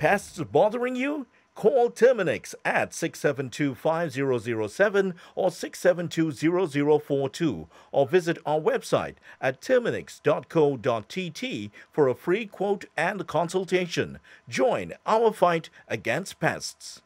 pests bothering you? Call Terminix at 672-5007 or 672-0042 or visit our website at terminix.co.tt for a free quote and consultation. Join our fight against pests.